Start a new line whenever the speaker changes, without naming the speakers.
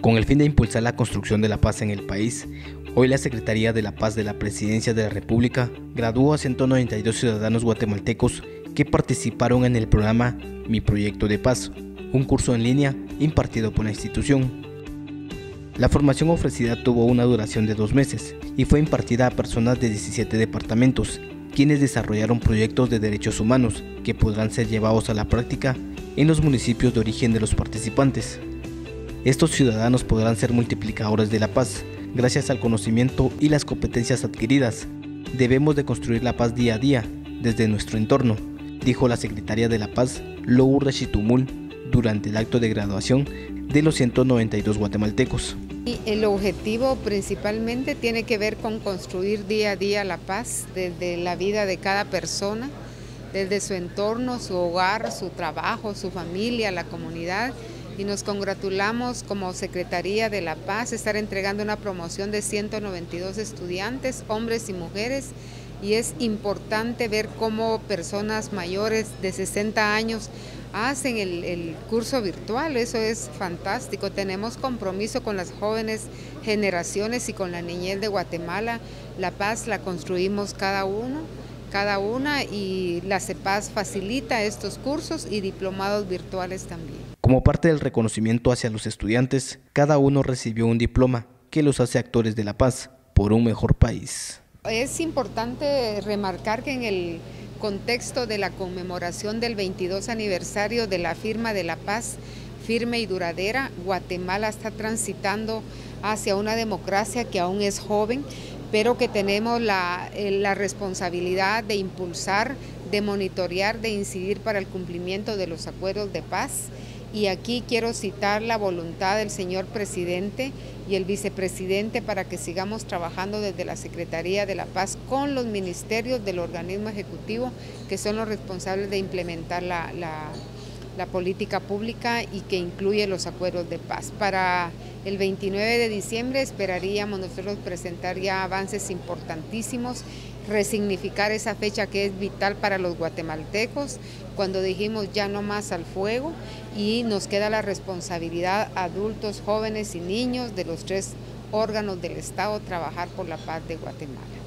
Con el fin de impulsar la construcción de la paz en el país, hoy la Secretaría de la Paz de la Presidencia de la República graduó a 192 ciudadanos guatemaltecos que participaron en el programa Mi Proyecto de Paz, un curso en línea impartido por la institución. La formación ofrecida tuvo una duración de dos meses y fue impartida a personas de 17 departamentos, quienes desarrollaron proyectos de derechos humanos que podrán ser llevados a la práctica en los municipios de origen de los participantes. Estos ciudadanos podrán ser multiplicadores de la paz gracias al conocimiento y las competencias adquiridas. Debemos de construir la paz día a día desde nuestro entorno, dijo la secretaria de la Paz, Lou Rechitumul, durante el acto de graduación de los 192 guatemaltecos.
El objetivo principalmente tiene que ver con construir día a día la paz desde la vida de cada persona, desde su entorno, su hogar, su trabajo, su familia, la comunidad. Y nos congratulamos como Secretaría de la Paz estar entregando una promoción de 192 estudiantes, hombres y mujeres, y es importante ver cómo personas mayores de 60 años hacen el, curso virtual, eso es fantástico. Tenemos compromiso con las jóvenes generaciones y con la niñez de Guatemala. La paz la construimos cada uno, cada una y la CEPAZ facilita estos cursos y diplomados virtuales también.
Como parte del reconocimiento hacia los estudiantes, cada uno recibió un diploma que los hace actores de la paz por un mejor país.
Es importante remarcar que en el contexto de la conmemoración del 22 aniversario de la firma de la paz firme y duradera, Guatemala está transitando hacia una democracia que aún es joven, pero que tenemos la, eh, la, responsabilidad de impulsar, de monitorear, de incidir para el cumplimiento de los acuerdos de paz. Y aquí quiero citar la voluntad del señor presidente y el vicepresidente para que sigamos trabajando desde la Secretaría de la Paz con los ministerios del organismo ejecutivo que son los responsables de implementar la, la política pública y que incluye los acuerdos de paz. Para el 29 de diciembre esperaríamos nosotros presentar ya avances importantísimos, resignificar esa fecha que es vital para los guatemaltecos, cuando dijimos ya no más al fuego y nos queda la responsabilidad adultos, jóvenes y niños de los tres órganos del Estado trabajar por la paz de Guatemala.